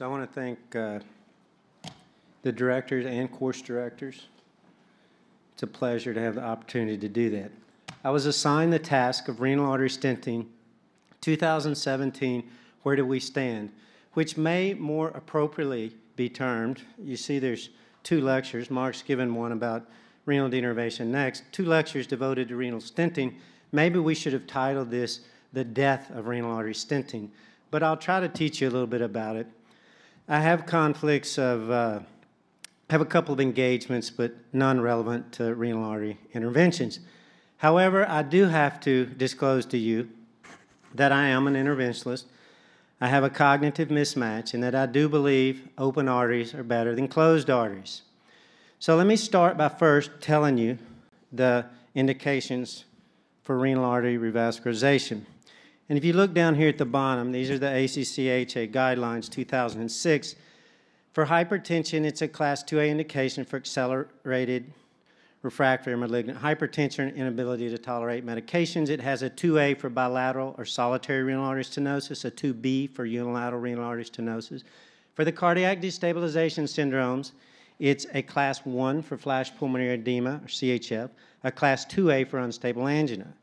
So I want to thank uh, the directors and course directors. It's a pleasure to have the opportunity to do that. I was assigned the task of renal artery stenting 2017, Where Do We Stand? which may more appropriately be termed, you see there's two lectures. Mark's given one about renal denervation next, two lectures devoted to renal stenting. Maybe we should have titled this The Death of Renal Artery Stenting, but I'll try to teach you a little bit about it. I have conflicts of, uh, have a couple of engagements, but none relevant to renal artery interventions. However, I do have to disclose to you that I am an interventionalist. I have a cognitive mismatch and that I do believe open arteries are better than closed arteries. So let me start by first telling you the indications for renal artery revascularization. And if you look down here at the bottom, these are the ACC/AHA guidelines 2006. For hypertension, it's a class 2A indication for accelerated refractory or malignant hypertension, and inability to tolerate medications. It has a 2A for bilateral or solitary renal artery stenosis, a 2B for unilateral renal artery stenosis. For the cardiac destabilization syndromes, it's a class 1 for flash pulmonary edema, or CHF, a class 2A for unstable angina.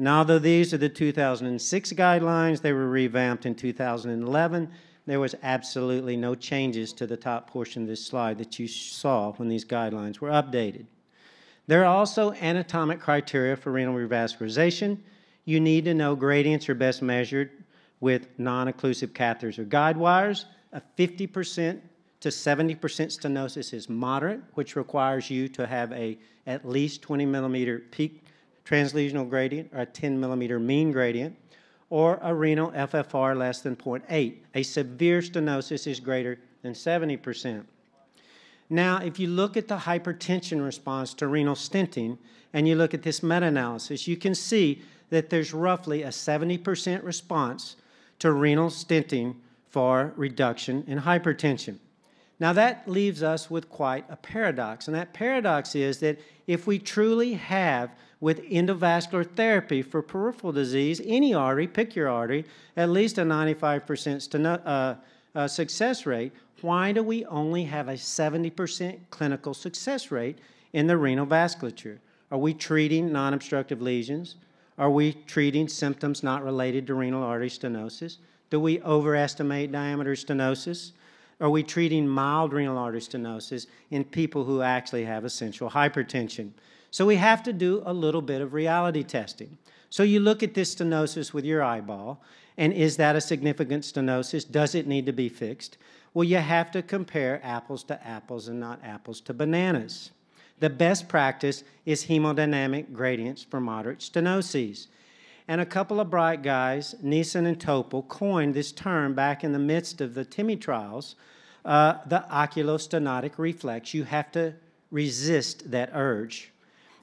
Now, though these are the 2006 guidelines, they were revamped in 2011. There was absolutely no changes to the top portion of this slide that you saw when these guidelines were updated. There are also anatomic criteria for renal revascularization. You need to know gradients are best measured with non-occlusive catheters or guide wires. A 50% to 70% stenosis is moderate, which requires you to have a at least 20 millimeter peak translesional gradient or a 10 millimeter mean gradient, or a renal FFR less than 0.8. A severe stenosis is greater than 70%. Now, if you look at the hypertension response to renal stenting, and you look at this meta-analysis, you can see that there's roughly a 70% response to renal stenting for reduction in hypertension. Now, that leaves us with quite a paradox, and that paradox is that if we truly have with endovascular therapy for peripheral disease, any artery, pick your artery, at least a 95% uh, uh, success rate, why do we only have a 70% clinical success rate in the renal vasculature? Are we treating non obstructive lesions? Are we treating symptoms not related to renal artery stenosis? Do we overestimate diameter stenosis? Are we treating mild renal artery stenosis in people who actually have essential hypertension? So we have to do a little bit of reality testing. So you look at this stenosis with your eyeball, and is that a significant stenosis? Does it need to be fixed? Well, you have to compare apples to apples and not apples to bananas. The best practice is hemodynamic gradients for moderate stenoses. And a couple of bright guys, Nissen and Topol, coined this term back in the midst of the TIMI trials, uh, the oculostenotic reflex. You have to resist that urge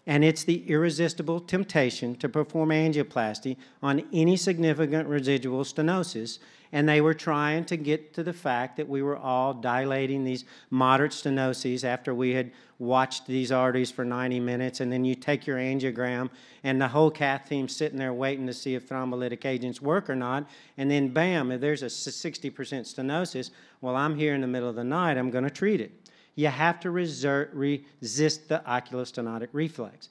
and it's the irresistible temptation to perform angioplasty on any significant residual stenosis. And they were trying to get to the fact that we were all dilating these moderate stenoses after we had watched these arteries for 90 minutes. And then you take your angiogram, and the whole cath team's sitting there waiting to see if thrombolytic agents work or not. And then, bam, if there's a 60% stenosis, well, I'm here in the middle of the night, I'm going to treat it you have to resist the oculostenotic reflex.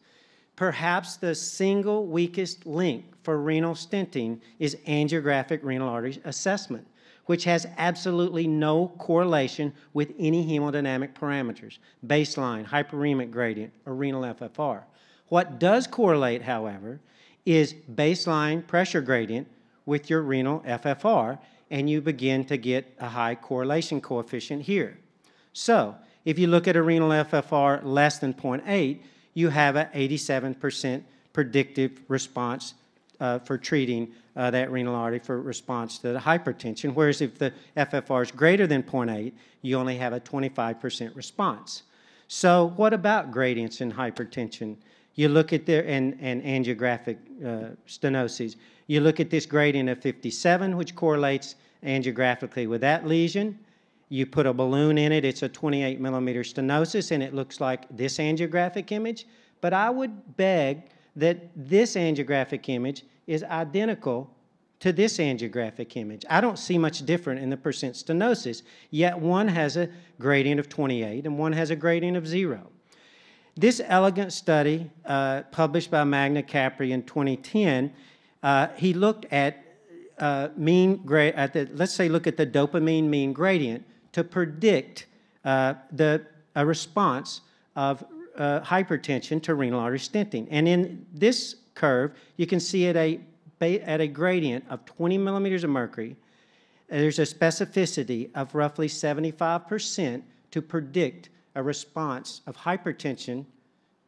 Perhaps the single weakest link for renal stenting is angiographic renal artery assessment, which has absolutely no correlation with any hemodynamic parameters, baseline, hyperemic gradient, or renal FFR. What does correlate, however, is baseline pressure gradient with your renal FFR, and you begin to get a high correlation coefficient here. So, if you look at a renal FFR less than 0.8, you have an 87% predictive response uh, for treating uh, that renal artery for response to the hypertension. Whereas if the FFR is greater than 0.8, you only have a 25% response. So what about gradients in hypertension? You look at their and, and angiographic uh, stenoses. You look at this gradient of 57, which correlates angiographically with that lesion. You put a balloon in it, it's a 28 millimeter stenosis, and it looks like this angiographic image. But I would beg that this angiographic image is identical to this angiographic image. I don't see much different in the percent stenosis, yet one has a gradient of 28 and one has a gradient of zero. This elegant study, uh, published by Mangiacapra in 2010, uh, he looked at uh, mean grade, at the, let's say look at the dopamine mean gradient to predict uh, the, a response of uh, hypertension to renal artery stenting. And in this curve, you can see at a, at a gradient of 20 millimeters of mercury, there's a specificity of roughly 75% to predict a response of hypertension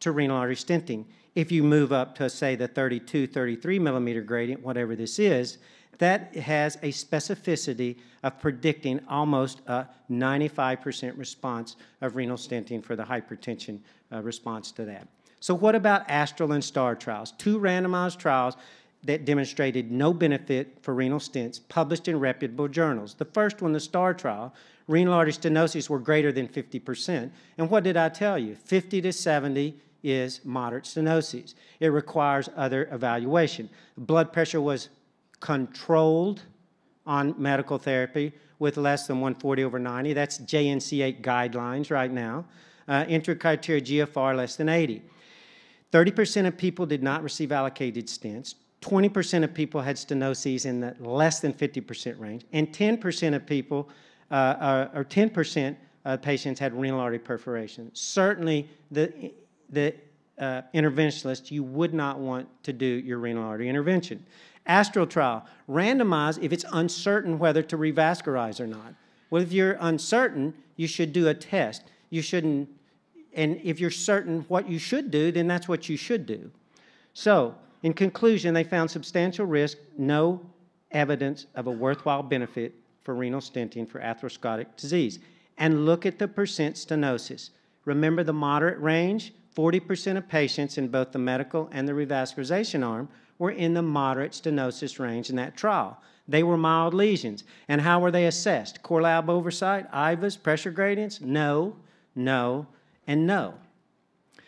to renal artery stenting. If you move up to, say, the 32, 33 millimeter gradient, whatever this is, that has a specificity of predicting almost a 95% response of renal stenting for the hypertension uh, response to that. So what about Astral and STAR trials? Two randomized trials that demonstrated no benefit for renal stents published in reputable journals. The first one, the STAR trial, renal artery stenosis were greater than 50%. And what did I tell you? 50 to 70 is moderate stenosis. It requires other evaluation. Blood pressure was controlled on medical therapy with less than 140 over 90. That's JNC8 guidelines right now. Uh, entry criteria GFR less than 80. 30% of people did not receive allocated stents. 20% of people had stenoses in the less than 50% range, and 10% of people, uh, uh, or 10% of patients had renal artery perforation. Certainly, the, the uh, interventionalist, you would not want to do your renal artery intervention. Astral trial, randomize if it's uncertain whether to revascularize or not. Well, if you're uncertain, you should do a test. You shouldn't, and if you're certain what you should do, then that's what you should do. So, in conclusion, they found substantial risk, no evidence of a worthwhile benefit for renal stenting for atherosclerotic disease. And look at the percent stenosis. Remember the moderate range? 40% of patients in both the medical and the revascularization arm were in the moderate stenosis range in that trial. They were mild lesions. And how were they assessed? Core lab oversight, IVUS, pressure gradients? No, no, and no.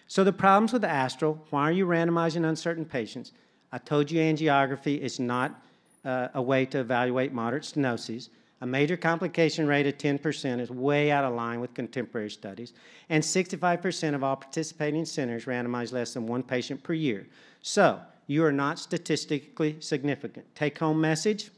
So the problems with the Astral, why are you randomizing uncertain patients? I told you angiography is not uh, a way to evaluate moderate stenosis. A major complication rate of 10% is way out of line with contemporary studies, and 65% of all participating centers randomize less than one patient per year. So, you are not statistically significant. Take home message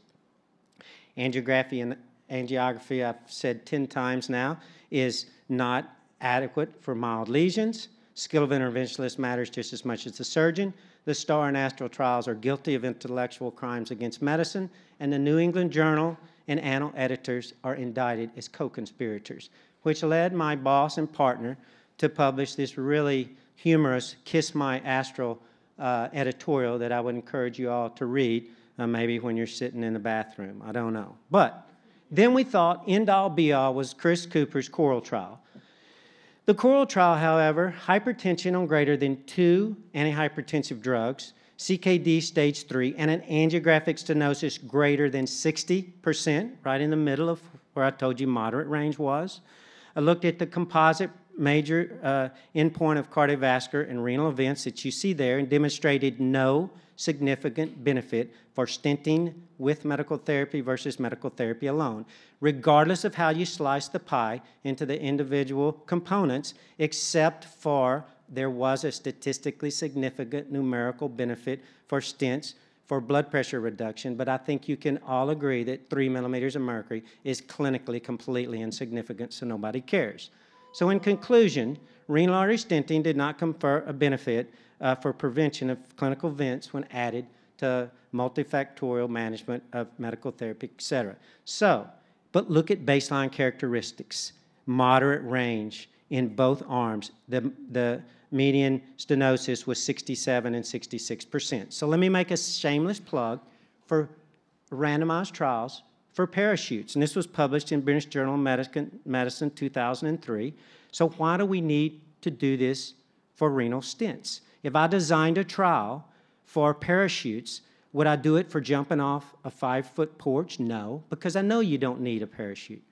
angiography and angiography, I've said 10 times now, is not adequate for mild lesions. Skill of interventionalist matters just as much as the surgeon. The STAR and ASTRAL trials are guilty of intellectual crimes against medicine, and the New England Journal and Annal editors are indicted as co conspirators, which led my boss and partner to publish this really humorous Kiss My Astral uh, editorial that I would encourage you all to read, uh, maybe when you're sitting in the bathroom. I don't know. But then we thought end all be all was Chris Cooper's coral trial. The coral trial, however, hypertension on greater than two antihypertensive drugs, CKD stage three, and an angiographic stenosis greater than 60%, right in the middle of where I told you moderate range was. I looked at the composite major uh, endpoint of cardiovascular and renal events that you see there and demonstrated no significant benefit for stenting with medical therapy versus medical therapy alone, regardless of how you slice the pie into the individual components, except for there was a statistically significant numerical benefit for stents for blood pressure reduction, but I think you can all agree that three millimeters of mercury is clinically completely insignificant, so nobody cares. So, in conclusion, renal artery stenting did not confer a benefit uh, for prevention of clinical events when added to multifactorial management of medical therapy, et cetera. So, but look at baseline characteristics moderate range in both arms. The, the median stenosis was 67 and 66%. So, let me make a shameless plug for randomized trials for parachutes. And this was published in British Journal of Medicine, Medicine 2003. So why do we need to do this for renal stents? If I designed a trial for parachutes, would I do it for jumping off a five foot porch? No, because I know you don't need a parachute.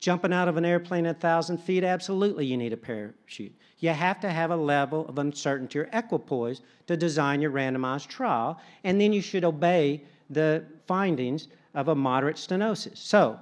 Jumping out of an airplane at 1,000 feet, absolutely you need a parachute. You have to have a level of uncertainty or equipoise to design your randomized trial, and then you should obey the findings of a moderate stenosis. So,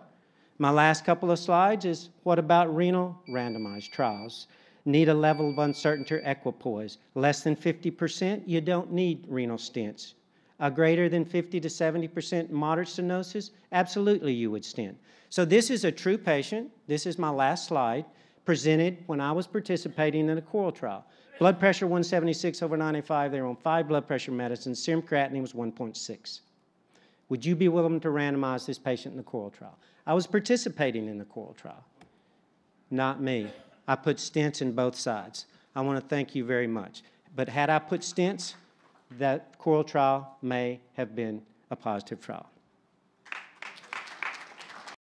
my last couple of slides is what about renal randomized trials? Need a level of uncertainty or equipoise. Less than 50%, you don't need renal stents. A greater than 50 to 70% moderate stenosis, absolutely you would stent. So this is a true patient. This is my last slide, presented when I was participating in a coral trial. Blood pressure 176 over 95. They were on five blood pressure medicines. Serum creatinine was 1.6. Would you be willing to randomize this patient in the coral trial? I was participating in the coral trial. Not me. I put stents in both sides. I want to thank you very much. But had I put stents, that coral trial may have been a positive trial.